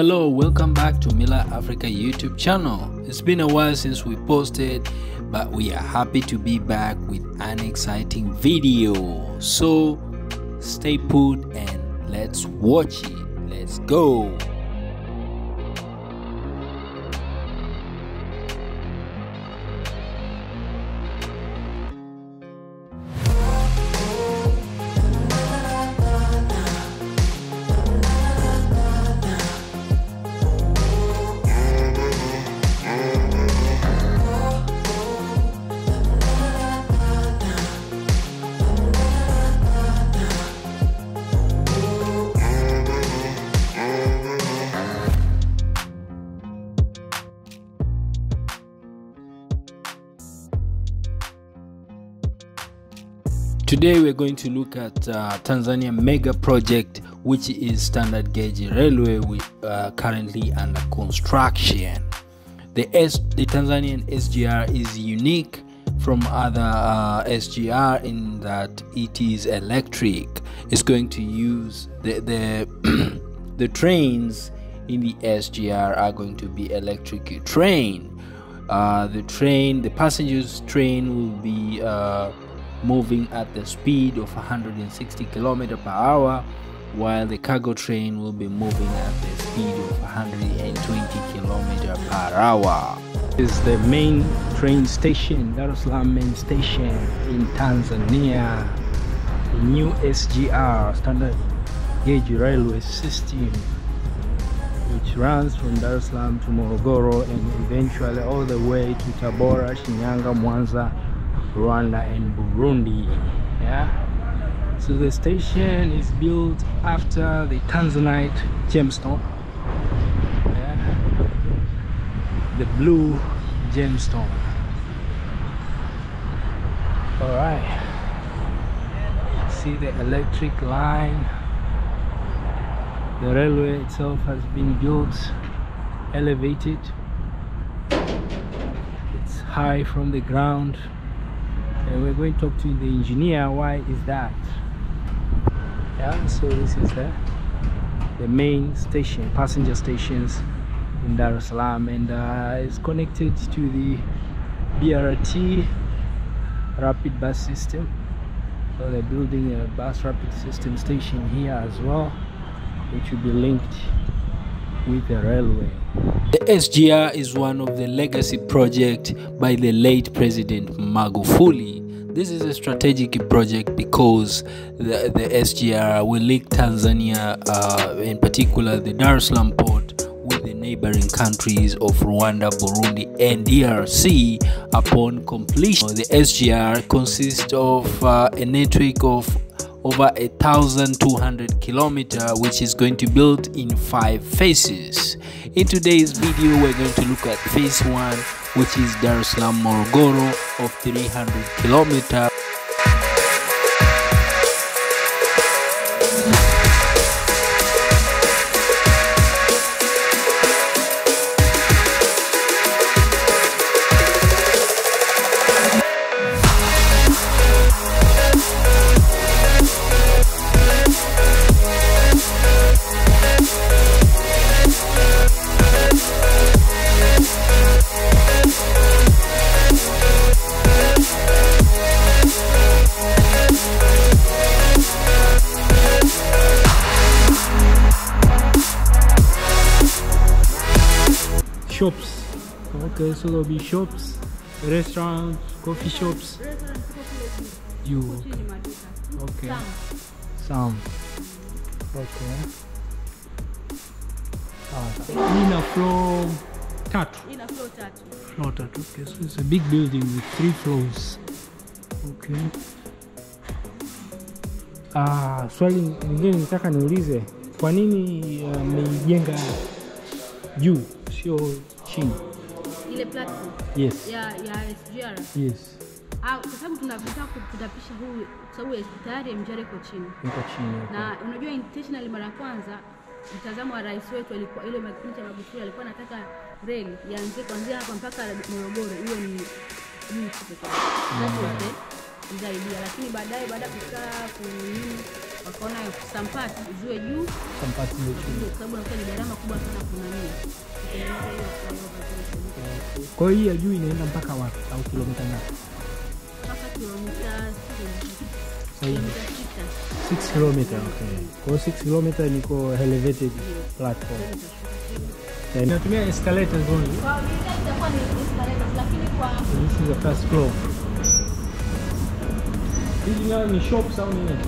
Hello, welcome back to Mila Africa YouTube channel. It's been a while since we posted, but we are happy to be back with an exciting video. So stay put and let's watch it. Let's go. Today we're going to look at uh, Tanzania mega project which is standard gauge railway with, uh, currently under construction. The, S, the Tanzanian SGR is unique from other uh, SGR in that it is electric. It's going to use the the, the trains in the SGR are going to be electric train. Uh, the train, the passengers train will be uh, moving at the speed of 160 km per hour while the cargo train will be moving at the speed of 120 km per hour. This is the main train station, Dar es Salaam main station in Tanzania. The new SGR, standard gauge railway system, which runs from Dar es Salaam to Morogoro and eventually all the way to Tabora, Shinyanga, Mwanza, Rwanda and Burundi. Yeah. So the station is built after the Tanzanite gemstone. Yeah. The blue gemstone. All right. See the electric line. The railway itself has been built, elevated. It's high from the ground and we're going to talk to the engineer why is that? Yeah so this is the the main station passenger stations in Dar es Salaam and uh, it's connected to the BRT rapid bus system. So they're building a bus rapid system station here as well which will be linked with the railway. The SGR is one of the legacy project by the late President Magufuli. This is a strategic project because the, the SGR will link Tanzania, uh, in particular the Dar es Salaam port, with the neighboring countries of Rwanda, Burundi, and DRC upon completion. The SGR consists of uh, a network of over a thousand two hundred kilometer which is going to build in five phases in today's video we're going to look at phase one which is dar es salaam morogoro of 300 kilometer okay so there'll be shops restaurants coffee shops. You okay, okay. some. Okay. Uh, ina floor tatu ina floor tatu floor tatu okay so it's a big building with three floors. Okay. Ah swali lingine nitaka niulize. Kwa nini mmeijenga uh, juu sio chini ile platform. Yes. Ya ya SGR yes. Ah, kwa sababu tunataka kutapisha huu kwa sababu tayari MGR iko chini. Iko chini okay. na unajua intentionally mara ya kwanza mtazamo wa rais wetu alikuwa ile kipindi cha Magufuli alikuwa anataka reli yaanzie kuanzia hapa mpaka Morogoro iwe ni ni pekee. Yake. Zaidi, lakini baadaye baada ya kukaa kunini wakaona some parts ziwe juu some ziwe chini. kwa sababu inakuwa ni gharama kubwa sana kunania. Kwa hiyo hii ya juu inaenda mpaka wapi au kilomita ngapi? mpaka kilomita kilomita sita 6 kilomita. Okay. Kwa hiyo 6 kilomita niko elevated platform. Natumia escalators only. Kwa hiyo itakuwa ni escalators, lakini kwa This is the first floor. Hizi nayo ni shops au ni nini?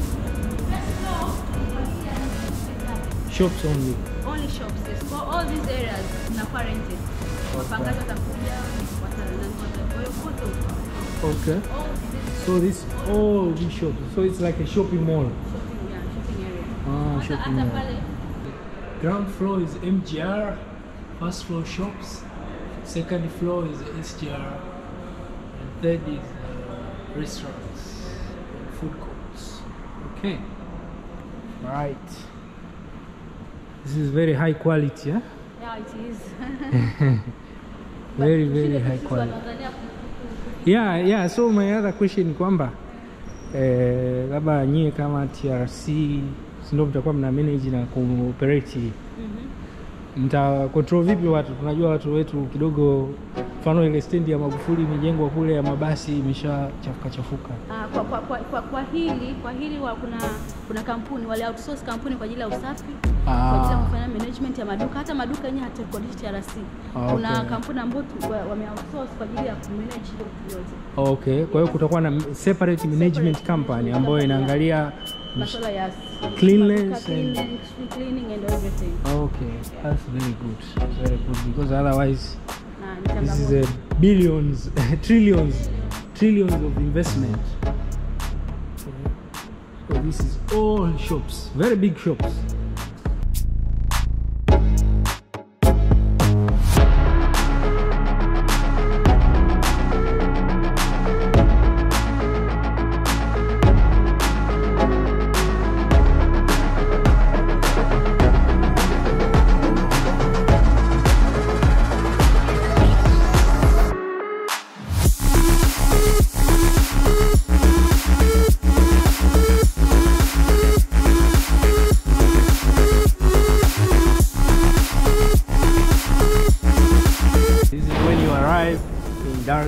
Shops only. only shops yes. For all these areas zinakuwa rented. Wapangaji watakuja watanani wata- kwa hiyo kote. Okay. So this all these shops. So it's like a shopping mall. shopping yeah, shopping area. Ah, Hata- shopping hata mall. Ground floor is MGR, first floor shops, second floor is SGR, and third is uh, restaurants and food courts. Okay. Right. This is very high quality, yeah? yeah, it is. Very, very high quality. Yeah, yeah. So my other question ni kwamba eh, labda nyie kama TRC sindo mtakuwa mna manage na kuoperate mm -hmm. mta control vipi watu? Tunajua watu wetu kidogo, mfano ile stendi ya Magufuli imejengwa kule ya mabasi imeshachafuka chafuka. Ah, kwa, kwa, kwa, kwa, kwa hili kwa hili wa, kuna kuna kampuni wale outsource kampuni kwa ajili ya usafi kwa ajili ya Ah, kufanya management ya maduka. Hata maduka yenyewe hatukodishi TRC. Ah, Kuna okay. kampuni ambayo wame outsource kwa ajili ya kumanage hiyo yote. okay. Kwa hiyo kutakuwa na separate management company ambayo inaangalia Masuala ya Cleanliness and- cleaning, and everything. Okay, that's very good. That's Very good because otherwise this is a billions, trillions, trillions of investment. So this is all shops, very big shops.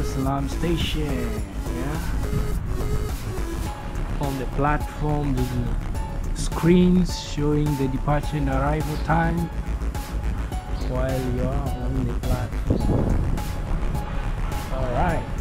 Salaam station. Yeah. On the platform, with the screens showing the departure and arrival time while you are on the platform. All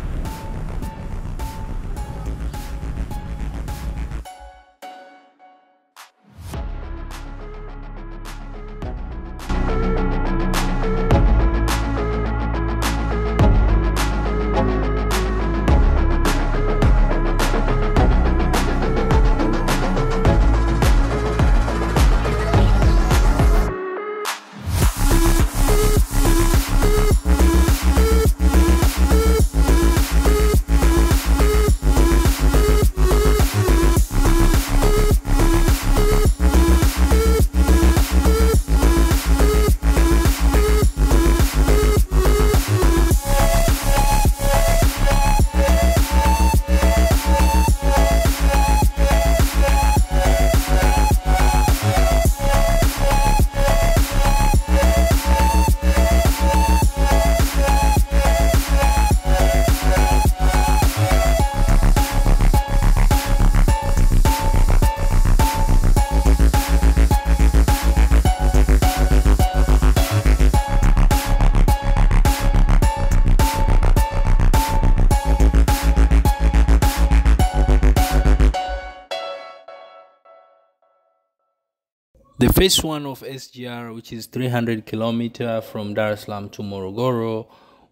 The phase one of SGR, which is 300 kilometer from Dar es Salaam to Morogoro,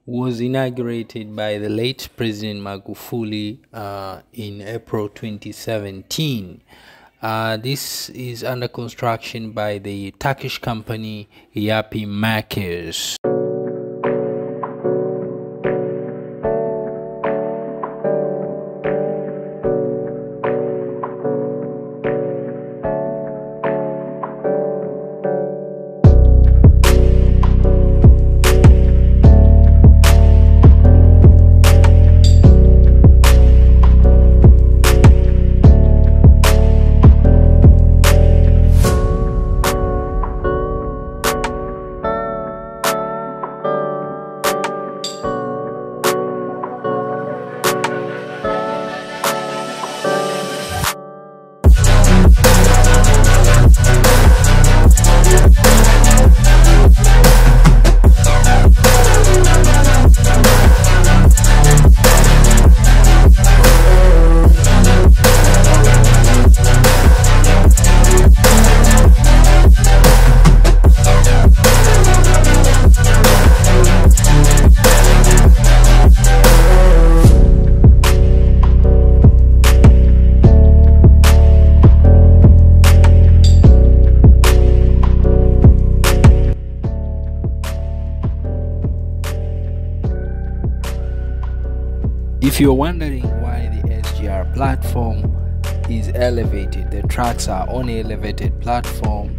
was inaugurated by the late President Magufuli uh, in April 2017. Uh, this is under construction by the Turkish company Yapi Merkezi. You're wondering why the SGR platform is elevated, the tracks are on an elevated platform.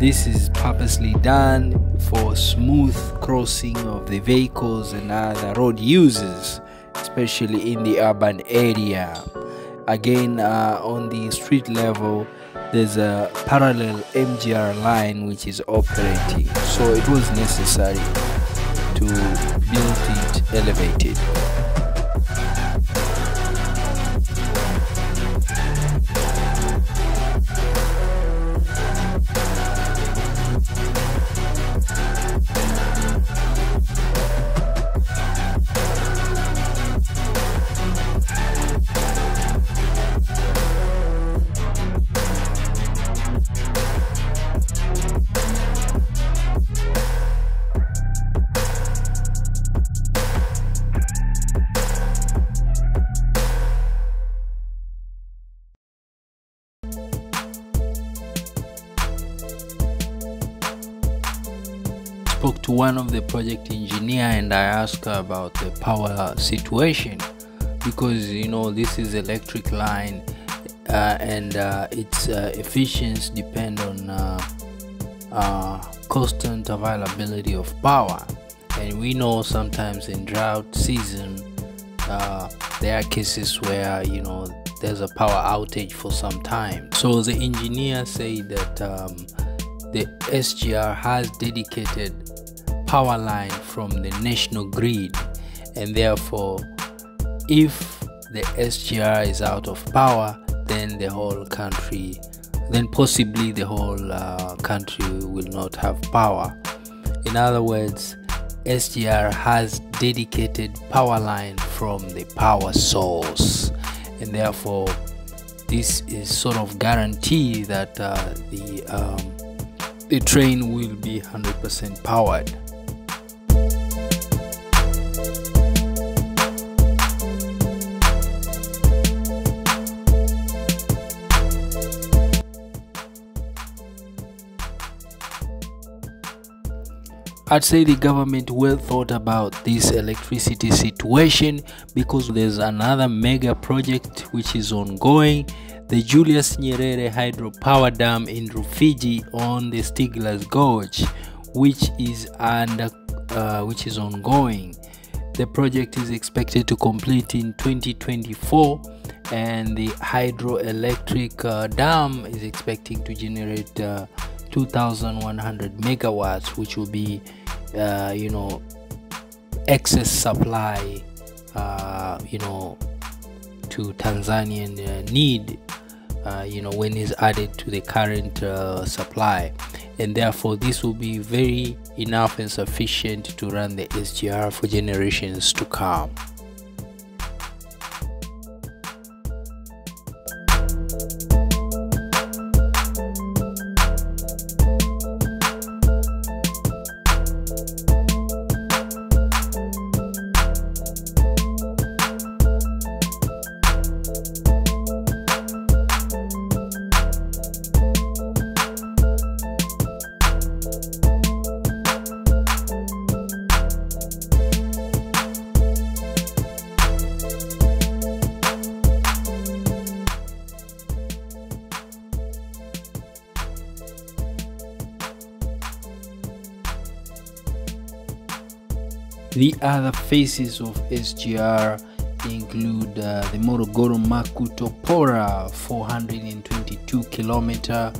This is purposely done for smooth crossing of the vehicles and other road users, especially in the urban area. Again, uh, on the street level, there's a parallel MGR line which is operating, so it was necessary to build it elevated. One of the project engineer and I asked her about the power situation because you know this is electric line uh, and uh, its uh, efficiency depend on uh, uh, constant availability of power. And we know sometimes in drought season uh, there are cases where you know there's a power outage for some time. So the engineer said that um, the SGR has dedicated power line from the national grid. And therefore if the SGR is out of power then the whole country then possibly the whole uh, country will not have power. In other words SGR has dedicated power line from the power source. And therefore this is sort of guarantee that uh, the um, the train will be 100% powered I'd say the government well thought about this electricity situation because there's another mega project which is ongoing the Julius Nyerere hydropower dam in Rufiji on the Stigler's Gorge which is under uh, which is ongoing. The project is expected to complete in 2024 and the hydroelectric uh, dam is expecting to generate uh, 2100 megawatts which will be uh, you know excess supply uh, you know to tanzanian uh, need uh, you know when is added to the current uh, supply. And therefore this will be very enough and sufficient to run the sgr for generations to come The other phases of SGR include uh, the Morogoro Makutopora 422 kilometer,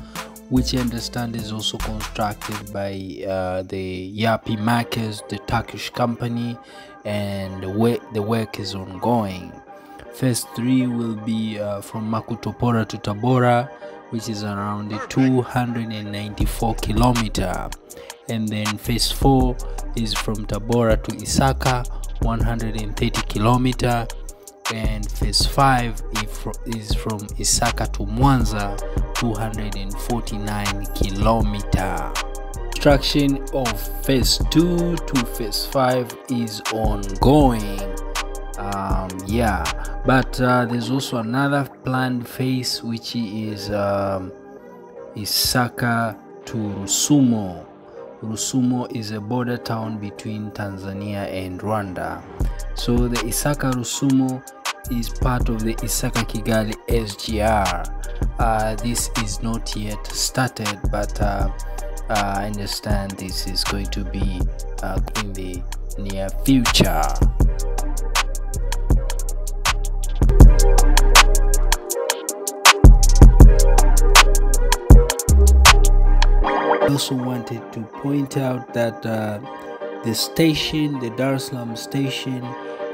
which I understand is also constructed by uh, the Yapi Merkezi, the Turkish company, and the work is ongoing. Phase 3 will be uh, from Makutopora to Tabora, which is around 294 kilometer. And then phase 4 is from Tabora to Isaka 130 kilometer. And phase 5 is from Isaka to Mwanza 249 kilometer. Construction of phase 2 to phase 5 is ongoing um, yeah but uh, there's also another planned phase which is um, Isaka to Rusumo Rusumo is a border town between Tanzania and Rwanda. So the Isaka Rusumo is part of the Isaka Kigali SGR. Uh, this is not yet started, but uh, uh, I understand this is going to be uh, in the near future. I also wanted to point out that uh, the station, the Dar es Salaam station,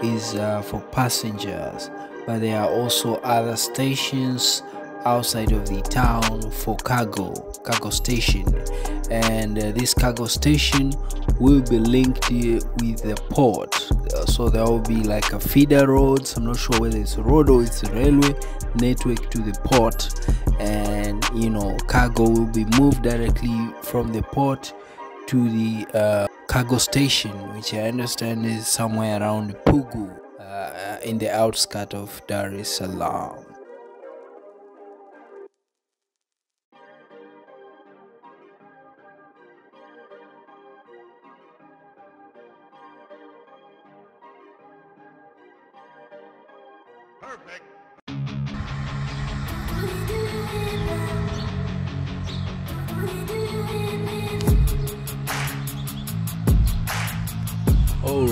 is uh, for passengers, but there are also other stations outside of the town for cargo, cargo station, and uh, this cargo station will be linked with the port. So there will be like a feeder roads. I'm not sure whether it's a road or it's a railway network to the port, and you know cargo will be moved directly from the port to the uh, cargo station, which I understand is somewhere around Pugu, uh, in the outskirts of Dar es Salaam.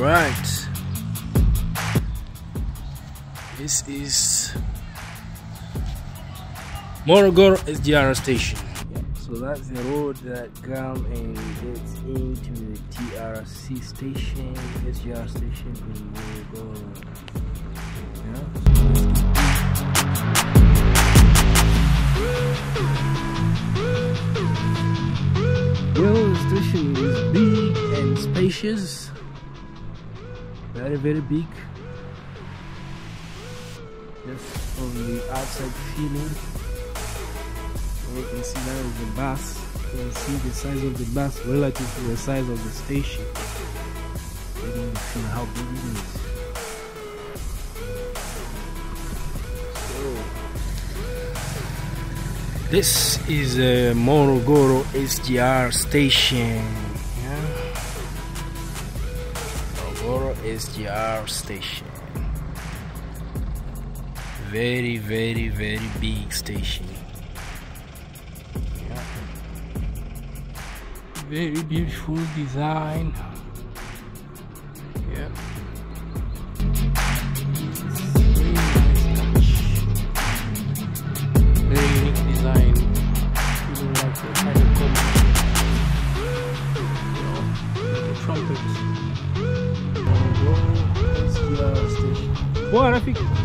Right. This is Morogoro SGR station. So that's the road that comes and gets into the TRC station, SGR station in Morogoro. Yeah. Well, the station is big and spacious very very big. Just from the outside feeling. You can see that is the bus. You can see the size of the bus relative to the size of the station. You can feel how big it is. So this is a Morogoro SGR station SGR station. Very, very, very big station. Very beautiful design. Bora, fica.